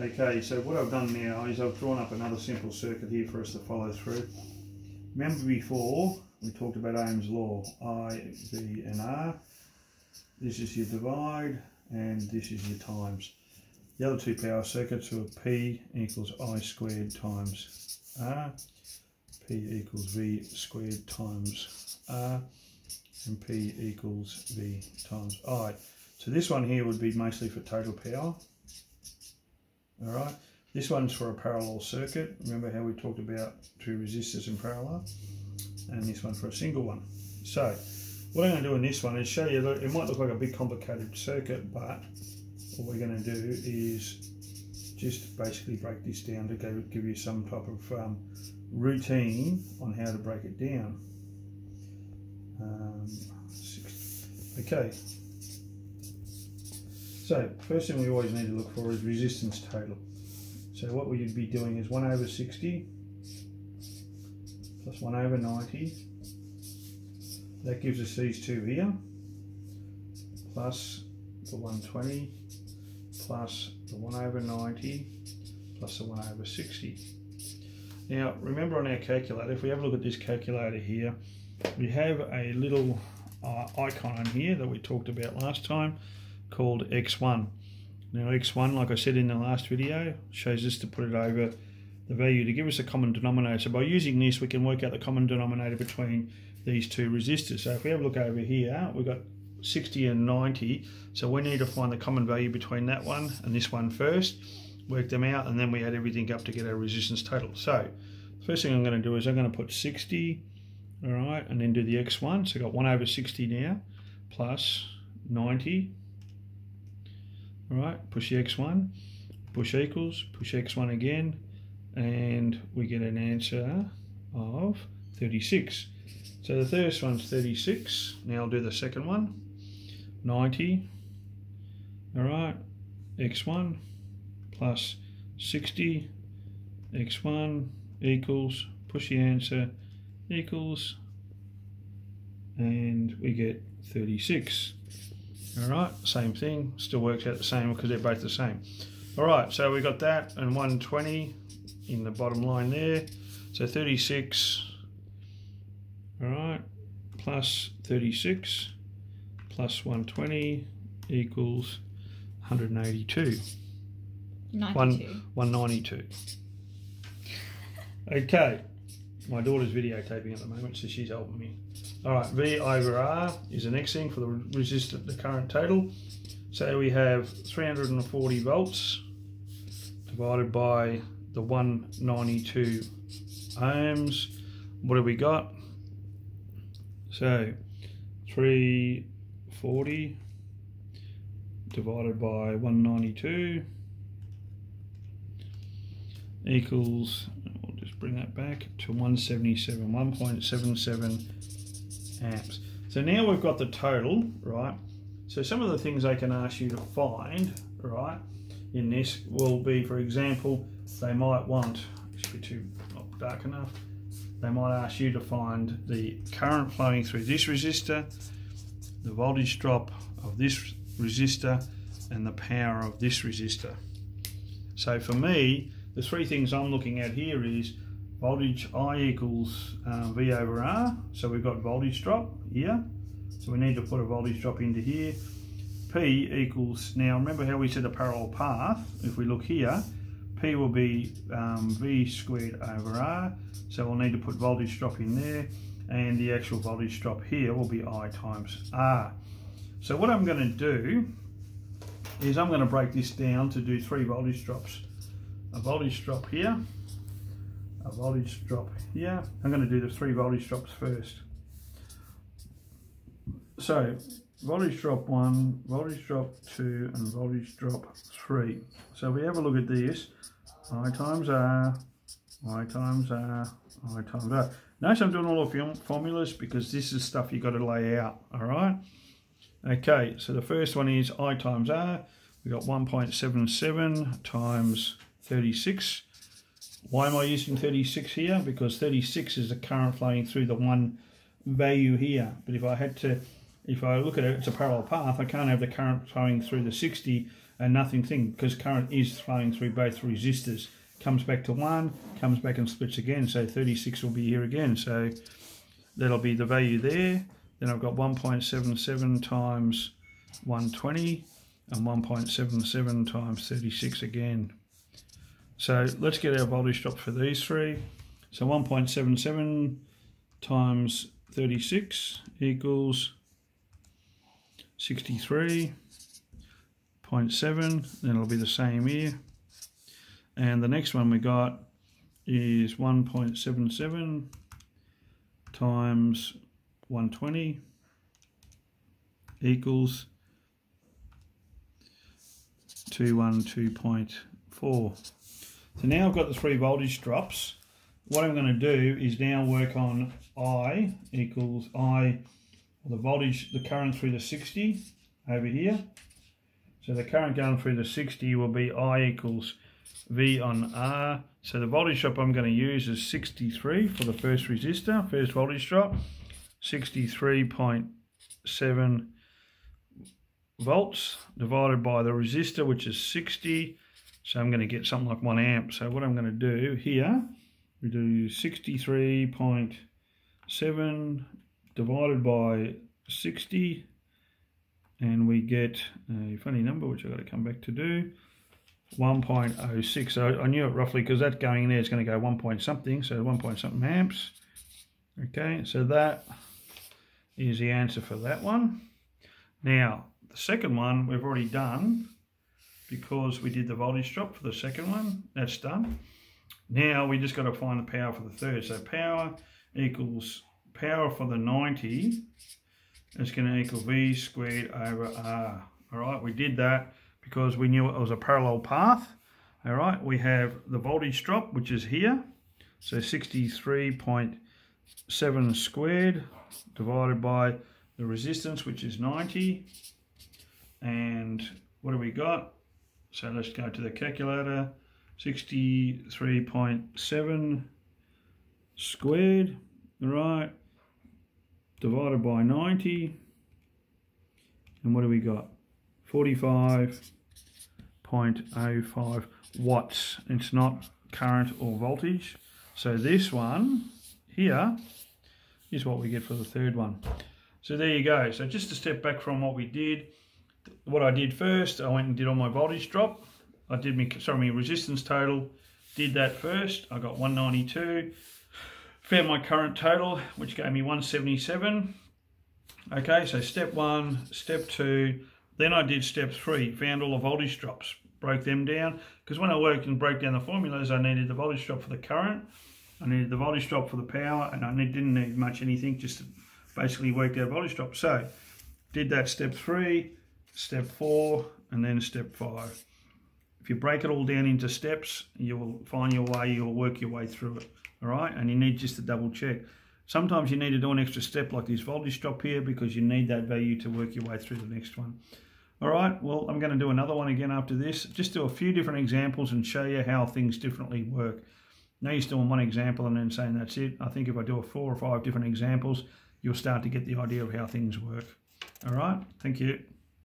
Okay, so what I've done now is I've drawn up another simple circuit here for us to follow through. Remember before we talked about Ohm's law, I, V and R. This is your divide and this is your times. The other two power circuits are P equals I squared times R, P equals V squared times R, and P equals V times I. So this one here would be mostly for total power. All right, this one's for a parallel circuit. Remember how we talked about two resistors in parallel? And this one for a single one. So what I'm going to do in this one is show you, that it might look like a big complicated circuit, but what we're going to do is just basically break this down to go, give you some type of um, routine on how to break it down. Um, okay, so first thing we always need to look for is resistance total. So what we'd be doing is 1 over 60 plus 1 over 90. That gives us these two here, plus the 120, plus the 1 over 90, plus the 1 over 60. Now remember on our calculator, if we have a look at this calculator here, we have a little uh, icon on here that we talked about last time called X1. Now X1, like I said in the last video, shows us to put it over the value to give us a common denominator. So by using this, we can work out the common denominator between these two resistors. So if we have a look over here, we've got 60 and 90. So we need to find the common value between that one and this one first, work them out, and then we add everything up to get our resistance total. So first thing I'm going to do is I'm going to put 60, all right, and then do the X1. So I've got 1 over 60 now, plus 90 all right push the x1 push equals push x1 again and we get an answer of 36 so the first one's 36 now I'll do the second one 90 all right x1 plus 60 x1 equals push the answer equals and we get 36 all right same thing. Still works out the same because they're both the same. All right so we got that and 120 in the bottom line there. So 36 all right plus 36 plus 120 equals 182 One, 192 okay my daughter's videotaping at the moment so she's helping me all right, V over R is the next thing for the resistor, the current total. So we have 340 volts divided by the 192 ohms. What have we got? So 340 divided by 192 equals, we'll just bring that back to 177, 1.77 amps. So now we've got the total, right? So some of the things they can ask you to find, right, in this will be, for example, they might want, should be too dark enough, they might ask you to find the current flowing through this resistor, the voltage drop of this resistor, and the power of this resistor. So for me, the three things I'm looking at here is voltage I equals uh, V over R. So we've got voltage drop here. So we need to put a voltage drop into here. P equals, now remember how we said a parallel path, if we look here, P will be um, V squared over R. So we'll need to put voltage drop in there and the actual voltage drop here will be I times R. So what I'm going to do is I'm going to break this down to do three voltage drops. A voltage drop here, a voltage drop here. I'm going to do the three voltage drops first. So voltage drop one, voltage drop two, and voltage drop three. So we have a look at this, I times R, I times R, I times R. Notice I'm doing all the formulas because this is stuff you've got to lay out, all right? Okay, so the first one is I times R. We've got 1.77 times 36 why am I using 36 here? Because 36 is the current flowing through the one value here. But if I had to, if I look at it, it's a parallel path, I can't have the current flowing through the 60 and nothing thing because current is flowing through both resistors. Comes back to 1, comes back and splits again, so 36 will be here again. So that'll be the value there. Then I've got 1.77 times 120 and 1.77 times 36 again. So let's get our voltage drop for these three. So 1.77 times 36 equals 63.7. Then it'll be the same here. And the next one we got is 1.77 times 120 equals 212.4. So now I've got the three voltage drops. What I'm going to do is now work on I equals I, the voltage, the current through the 60 over here. So the current going through the 60 will be I equals V on R. So the voltage drop I'm going to use is 63 for the first resistor, first voltage drop. 63.7 volts divided by the resistor, which is 60. So I'm going to get something like 1 amp. So what I'm going to do here, we do 63.7 divided by 60 and we get a funny number which I've got to come back to do 1.06 so I knew it roughly because that going in there is going to go 1 point something so 1 point something amps. Okay so that is the answer for that one. Now the second one we've already done because we did the voltage drop for the second one. That's done. Now we just got to find the power for the third. So power equals power for the 90 is going to equal V squared over R. All right, we did that because we knew it was a parallel path. All right, we have the voltage drop, which is here. So 63.7 squared divided by the resistance, which is 90. And what do we got? So let's go to the calculator. 63.7 squared, right, divided by 90. And what do we got? 45.05 watts. It's not current or voltage. So this one here is what we get for the third one. So there you go. So just to step back from what we did, what I did first, I went and did all my voltage drop. I did my, sorry, my resistance total, did that first. I got 192. Found my current total, which gave me 177. Okay, so step one, step two, then I did step three, found all the voltage drops, broke them down. Because when I worked and broke down the formulas, I needed the voltage drop for the current, I needed the voltage drop for the power, and I didn't need much anything, just basically work out voltage drop. So, did that step three, step four, and then step five. If you break it all down into steps, you will find your way, you'll work your way through it, all right? And you need just to double check. Sometimes you need to do an extra step like this voltage drop here because you need that value to work your way through the next one. All right, well, I'm going to do another one again after this. Just do a few different examples and show you how things differently work. Now you're doing one example and then saying that's it. I think if I do a four or five different examples, you'll start to get the idea of how things work. All right, thank you.